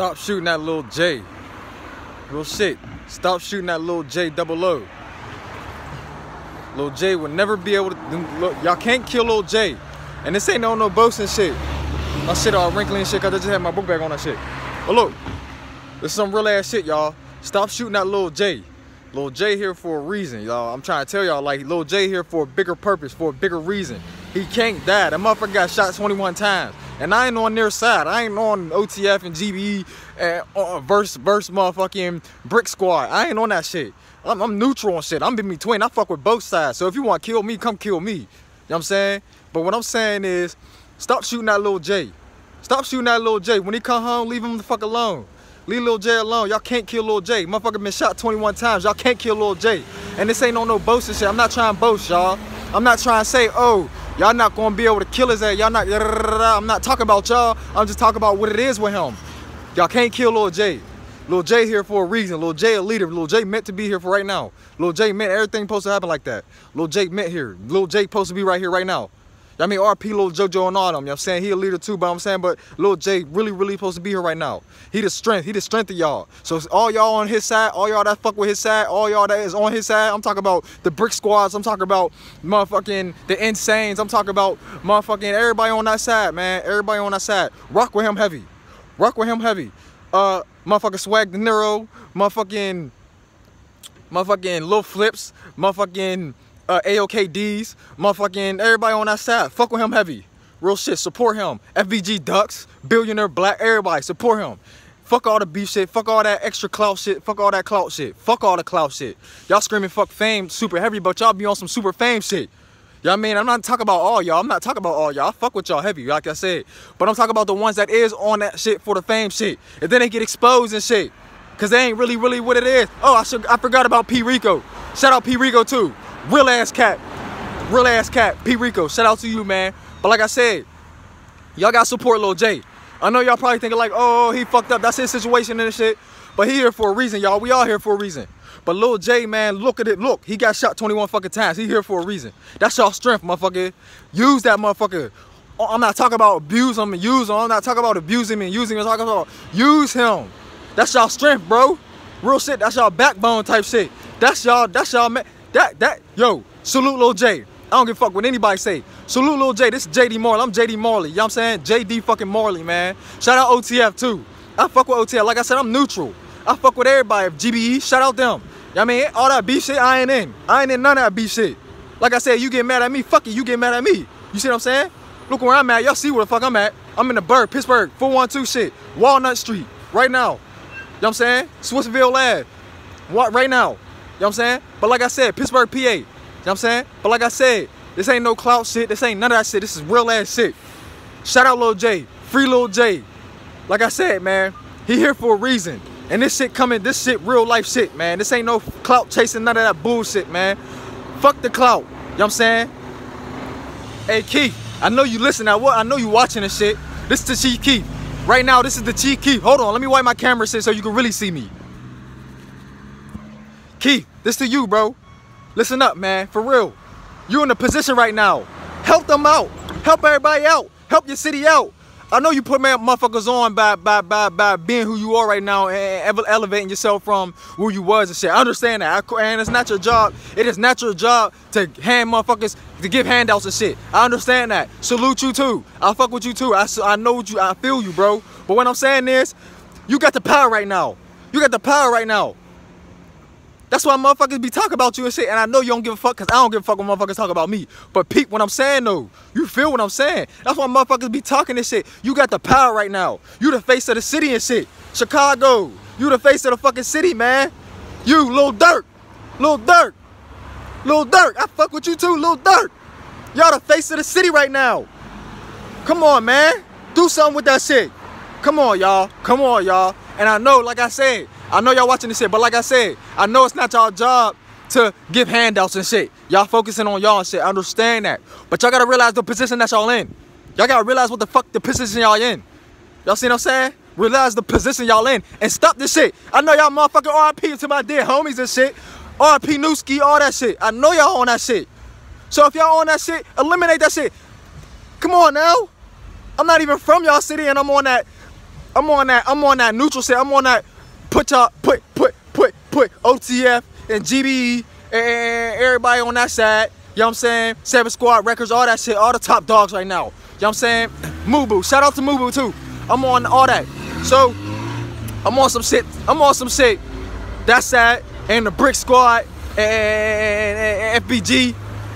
Stop shooting that little Jay. Real shit. Stop shooting that little J double O. Lil Jay will never be able to. Y'all can't kill Lil Jay. And this ain't no no boasting shit. My shit all wrinkly and shit because I just had my book bag on that shit. But look, this is some real ass shit, y'all. Stop shooting that Lil Jay. Lil Jay here for a reason, y'all. I'm trying to tell y'all, like, Lil Jay here for a bigger purpose, for a bigger reason. He can't die. That motherfucker got shot 21 times. And I ain't on their side. I ain't on OTF and GBE and uh, verse, verse motherfucking Brick Squad. I ain't on that shit. I'm, I'm neutral on shit. I'm in between. I fuck with both sides. So if you want to kill me, come kill me. You know what I'm saying? But what I'm saying is, stop shooting that little Jay. Stop shooting that little Jay. When he come home, leave him the fuck alone. Leave Lil Jay alone. Y'all can't kill Lil Jay. Motherfucker been shot 21 times. Y'all can't kill Lil Jay. And this ain't on no boasting shit. I'm not trying to boast, y'all. I'm not trying to say, oh, y'all not gonna be able to kill his ass. Y'all not, I'm not talking about y'all. I'm just talking about what it is with him. Y'all can't kill Lil Jay. Lil Jay here for a reason. Lil Jay a leader. Lil Jay meant to be here for right now. Lil Jay meant everything supposed to happen like that. Lil Jay meant here. Lil Jay supposed to be right here right now. I mean, RP Lil JoJo and all them. You know what I'm saying? He a leader too, but I'm saying, but Lil Jay really, really supposed to be here right now. He the strength. He the strength of y'all. So all y'all on his side, all y'all that fuck with his side, all y'all that is on his side. I'm talking about the brick squads. I'm talking about motherfucking the insanes. I'm talking about motherfucking everybody on that side, man. Everybody on that side. Rock with him heavy. Rock with him heavy. Uh, motherfucking Swagg Dinero, motherfucking, motherfucking Lil Flips, motherfucking uh, AOKDs, motherfucking everybody on that side. Fuck with him heavy. Real shit, support him. FBG Ducks, Billionaire Black, everybody, support him. Fuck all the beef shit, fuck all that extra clout shit, fuck all that clout shit, fuck all the clout shit. Y'all screaming fuck fame super heavy, but y'all be on some super fame shit. Y'all I mean? I'm not talking about all y'all. I'm not talking about all y'all. I fuck with y'all heavy, like I said. But I'm talking about the ones that is on that shit for the fame shit. And then they get exposed and shit. Cause they ain't really, really what it is. Oh, I should I forgot about P Rico. Shout out P Rico too. Real ass cat. Real ass cat. P Rico. Shout out to you, man. But like I said, y'all got support Lil Jay. I know y'all probably thinking like, oh, he fucked up. That's his situation and shit. But he here for a reason, y'all. We all here for a reason. But Lil Jay, man, look at it. Look, he got shot 21 fucking times. He here for a reason. That's y'all strength, motherfucker. Use that motherfucker. Oh, I'm not talking about abuse him and use him. I'm not talking about abusing him and using him. I'm talking about use him. That's y'all strength, bro. Real shit. That's y'all backbone type shit. That's y'all, that's y'all, man. That, that, yo, salute Lil Jay. I don't give a fuck what anybody say. Salute Lil Jay. This is JD Marley. I'm JD Marley. You know what I'm saying? JD fucking Marley, man. Shout out OTF too. I fuck with OTF. Like I said, I'm neutral. I fuck with everybody. GBE, shout out them. I mean, all that beef shit, I ain't in. I ain't in none of that beef shit. Like I said, you get mad at me, fuck it, you get mad at me. You see what I'm saying? Look where I'm at. Y'all see where the fuck I'm at. I'm in the Burg, Pittsburgh, 412 shit. Walnut Street, right now. You know what I'm saying? Swissvale Ave. What right now? You know what I'm saying? But like I said, Pittsburgh, PA. You know what I'm saying? But like I said, this ain't no clout shit. This ain't none of that shit. This is real ass shit. Shout out Lil Jay. Free Lil Jay. Like I said, man, he here for a reason. And this shit coming, this shit real life shit, man. This ain't no clout chasing, none of that bullshit, man. Fuck the clout. You know what I'm saying? Hey, Keef, I know you listen. I, I know you watching this shit. This is the Chief Keef. Right now, this is the Chief Keef. Hold on, let me wipe my camera shit so you can really see me. Keef, this to you, bro. Listen up, man. For real. You're in a position right now. Help them out. Help everybody out. Help your city out. I know you put man motherfuckers on by by by by being who you are right now and ever elevating yourself from who you was and shit. I understand that. I, and it's not your job. It is not your job to hand motherfuckers to give handouts and shit. I understand that. Salute you too. I fuck with you too. I I know you. I feel you, bro. But what I'm saying is, you got the power right now. You got the power right now. That's why motherfuckers be talking about you and shit. And I know you don't give a fuck because I don't give a fuck when motherfuckers talk about me. But peep what I'm saying though. You feel what I'm saying? That's why motherfuckers be talking this shit. You got the power right now. You the face of the city and shit. Chicago. You the face of the fucking city, man. You, Lil Durk. Lil Durk. Lil Durk. I fuck with you too, Lil Durk. Y'all the face of the city right now. Come on, man. Do something with that shit. Come on, y'all. Come on, y'all. And I know, like I said, I know y'all watching this shit, but like I said, I know it's not y'all job to give handouts and shit. Y'all focusing on y'all and shit. I understand that. But y'all gotta realize the position that y'all in. Y'all gotta realize what the fuck the position y'all in. Y'all see what I'm saying? Realize the position y'all in and stop this shit. I know y'all motherfucking RP to my dear homies and shit. RP Newski, all that shit. I know y'all on that shit. So if y'all on that shit, eliminate that shit. Come on now. I'm not even from y'all city and I'm on that I'm on that. I'm on that neutral shit. I'm on that. Put y'all. Put put put put OTF and GBE and everybody on that side. You know what I'm saying? Seven Squad Records, all that shit, all the top dogs right now. You know what I'm saying? Mubu. Shout out to Mubu too. I'm on all that. So I'm on some shit. I'm on some shit. That side and the Brick Squad and, and, and FBG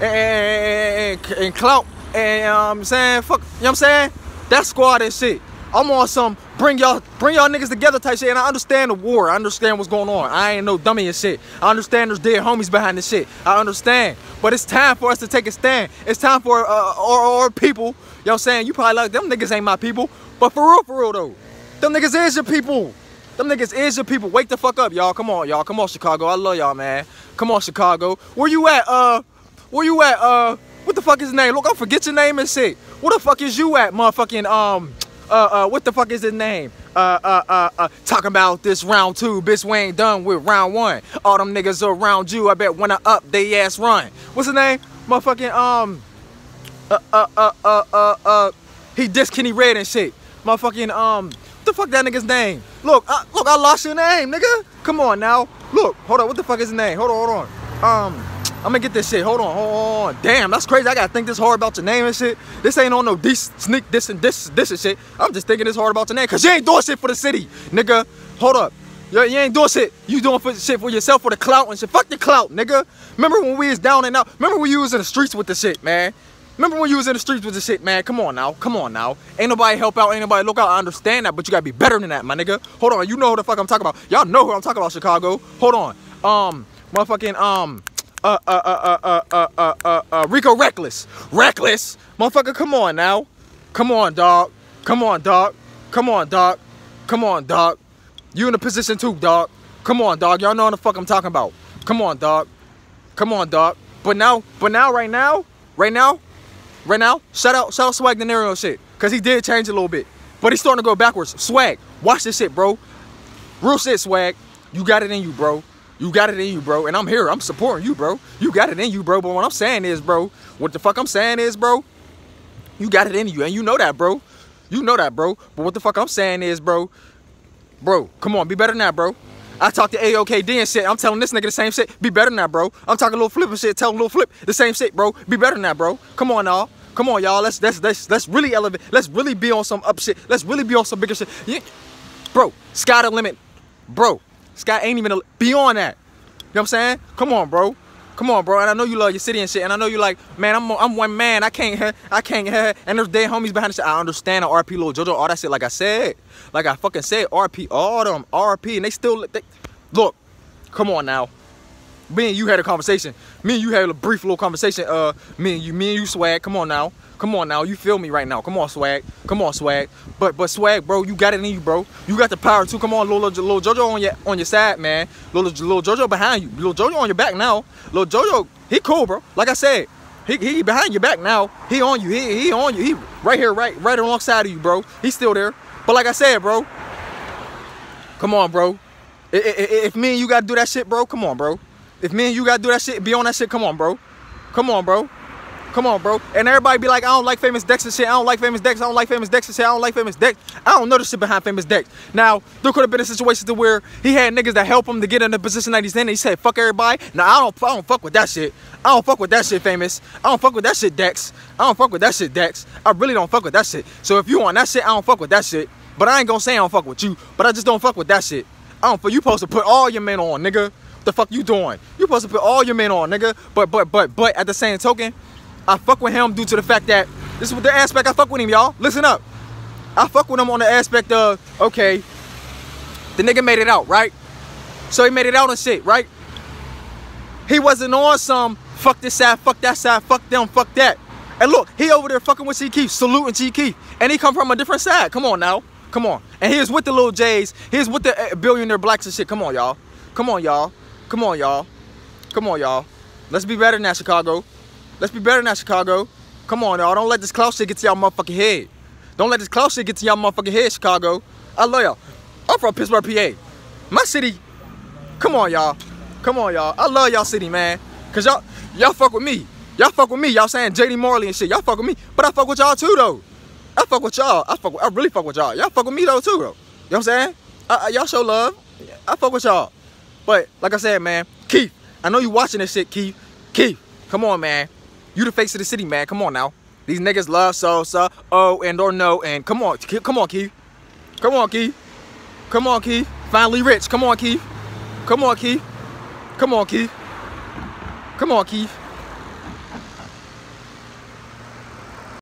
and, and, and Clout and you know what I'm saying, fuck, you know what I'm saying? That squad and shit. I'm on some bring y'all bring y'all niggas together type shit. And I understand the war. I understand what's going on. I ain't no dummy and shit. I understand there's dead homies behind this shit. I understand. But it's time for us to take a stand. It's time for uh, or, or people. You know what I'm saying? You probably like them niggas ain't my people. But for real, for real though, them niggas is your people. Them niggas is your people. Wake the fuck up, y'all. Come on, y'all. Come on, Chicago. I love y'all, man. Come on, Chicago. Where you at? Uh, where you at? Uh, what the fuck is his name? Look, I forget your name and shit. Where the fuck is you at, motherfucking um? Uh, uh, what the fuck is his name? Uh, uh, uh, uh, talking about this round two, bitch, we ain't done with round one. All them niggas around you, I bet when I up, they ass run. What's his name? Motherfucking, um, uh, uh, uh, uh, uh, uh, he dissed Kenny Red and shit. Motherfucking, um, the fuck that nigga's name? Look, I, look, I lost your name, nigga. Come on now. Look, hold on, what the fuck is his name? Hold on, hold on. Um, I'm gonna get this shit. Hold on, hold on. Damn, that's crazy. I gotta think this hard about your name and shit. This ain't on no this sneak this and this this and shit. I'm just thinking this hard about your name. Cause you ain't doing shit for the city, nigga. Hold up. You, you ain't doing shit. You doing for shit for yourself for the clout and shit. Fuck the clout, nigga. Remember when we was down and out? Remember when you was in the streets with the shit, man? Remember when you was in the streets with the shit, man? Come on now. Come on now. Ain't nobody help out, ain't nobody look out. I understand that, but you gotta be better than that, my nigga. Hold on. You know who the fuck I'm talking about. Y'all know who I'm talking about, Chicago. Hold on. Um, motherfucking, um, uh, uh, uh, uh, uh, uh, uh, uh, Rico Reckless. Reckless? Motherfucker, come on now. Come on, dog. Come on, dog. Come on, dog. Come on, dog. You in a position too, dog. Come on, dog. Y'all know what the fuck I'm talking about. Come on, dog. Come on, dog. But now, but now, right now, right now, right now, shout out, shout out Swagg Dinero shit. Cause he did change a little bit. But he's starting to go backwards. Swag, watch this shit, bro. Real shit, Swag. You got it in you, bro. You got it in you, bro. And I'm here. I'm supporting you, bro. You got it in you, bro. But what I'm saying is, bro, what the fuck I'm saying is, bro, you got it in you. And you know that, bro. You know that, bro. But what the fuck I'm saying is, bro, bro, come on, be better now, bro. I talk to AOKD and shit. I'm telling this nigga the same shit. Be better now, bro. I'm talking a little flip and shit. Tell little flip the same shit, bro. Be better now, bro. Come on, y'all. Come on, y'all. Let's let's let's let's really elevate. Let's really be on some up shit. Let's really be on some bigger shit. Yeah. Bro, sky the limit. Bro, sky ain't even a, beyond that. You know what I'm saying? Come on, bro. Come on, bro. And I know you love your city and shit. And I know you like, man, I'm I'm one man. I can't, I can't. And there's dead homies behind the shit. I understand the RP, little JoJo, all that shit. Like I said, like I fucking said, RP, all them RP, and they still they, look. Come on now. Me and you had a conversation. Me and you had a brief little conversation. Uh, me and you, me and you, swag. Come on now. Come on now, you feel me right now. Come on, swag. Come on, swag. But but swag, bro, you got it in you, bro. You got the power too. Come on, little, little, Jojo on your on your side, man. Little little Jojo behind you. Little Jojo on your back now. Little Jojo, he cool, bro. Like I said, he, he behind your back now. He on you. He he on you. He right here, right right alongside of you, bro. He's still there. But like I said, bro, come on, bro. If me and you gotta do that shit, bro, come on, bro. If me and you gotta do that shit, be on that shit, come on, bro. Come on, bro. Come on, bro. And everybody be like, I don't like famous Dex and shit. I don't like famous Dex. I don't like famous Dex and shit. I don't like famous Dex. I don't know the shit behind famous Dex. Now, there could have been a situation to where he had niggas that help him to get in the position that he's in. And he said, fuck everybody. Now, I don't, I don't fuck with that shit. I don't fuck with that shit, famous. I don't fuck with that shit, Dex. I don't fuck with that shit, Dex. I really don't fuck with that shit. So if you want that shit, I don't fuck with that shit. But I ain't gonna say I don't fuck with you. But I just don't fuck with that shit. I don't. You supposed to put all your men on, nigga. The fuck you doing? You supposed to put all your men on, nigga. But but but but at the same token, I fuck with him due to the fact that this is the aspect I fuck with him, y'all. Listen up. I fuck with him on the aspect of, okay, the nigga made it out, right? So he made it out and shit, right? He wasn't on some fuck this side, fuck that side, fuck them, fuck that. And look, he over there fucking with G Keith, saluting G Keith. And he come from a different side. Come on now. Come on. And he was with the little Jay's. He was with the eh, billionaire blacks and shit. Come on, y'all. Come on, y'all. Come on, y'all. Come on, y'all. Let's be better than that, Chicago. Let's be better than that, Chicago. Come on, y'all. Don't let this clout shit get to y'all motherfucking head. Don't let this clout shit get to y'all motherfucking head, Chicago. I love y'all. I'm from Pittsburgh, PA. My city. Come on, y'all. Come on, y'all. I love y'all city, man. Cause y'all, y'all fuck with me. Y'all fuck with me. Y'all saying JD Marley and shit. Y'all fuck with me. But I fuck with y'all too, though. I fuck with y'all. I fuck. With, I really fuck with y'all. Y'all fuck with me though too, though. You know what I'm saying? Y'all show love. I fuck with y'all. But like I said, man, Keef, I know you watching this shit, Keef. Keef, come on, man. You the face of the city, man. Come on now. These niggas love so so oh and or no and come on, come on, Keef. Come on, Keef. Come on, Keef. Finally rich. Come on, Keef. Come on, Keef. Come on, Keef. Come on, Keef.